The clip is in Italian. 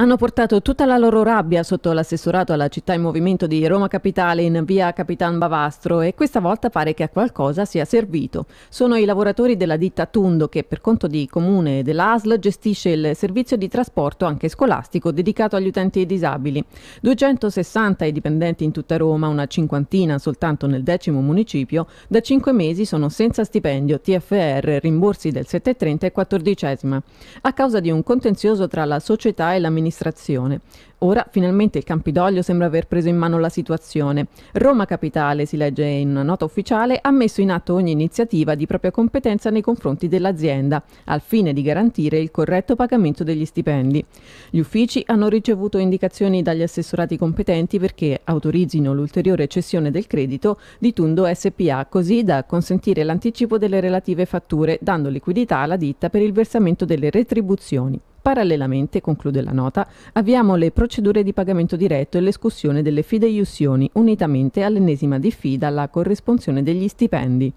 hanno portato tutta la loro rabbia sotto l'assessorato alla città in movimento di Roma Capitale in via Capitan Bavastro e questa volta pare che a qualcosa sia servito. Sono i lavoratori della ditta Tundo che per conto di comune dell'ASL gestisce il servizio di trasporto anche scolastico dedicato agli utenti disabili. 260 i dipendenti in tutta Roma, una cinquantina soltanto nel decimo municipio, da cinque mesi sono senza stipendio, TFR, rimborsi del 7,30 e 14. A causa di un contenzioso tra la società e l'amministrazione amministrazione. Ora finalmente il Campidoglio sembra aver preso in mano la situazione. Roma Capitale, si legge in una nota ufficiale, ha messo in atto ogni iniziativa di propria competenza nei confronti dell'azienda, al fine di garantire il corretto pagamento degli stipendi. Gli uffici hanno ricevuto indicazioni dagli assessorati competenti perché autorizzino l'ulteriore cessione del credito di Tundo SPA, così da consentire l'anticipo delle relative fatture, dando liquidità alla ditta per il versamento delle retribuzioni. Parallelamente, conclude la nota, avviamo le procedure di pagamento diretto e l'escussione delle fideiussioni unitamente all'ennesima diffida alla corresponsione degli stipendi.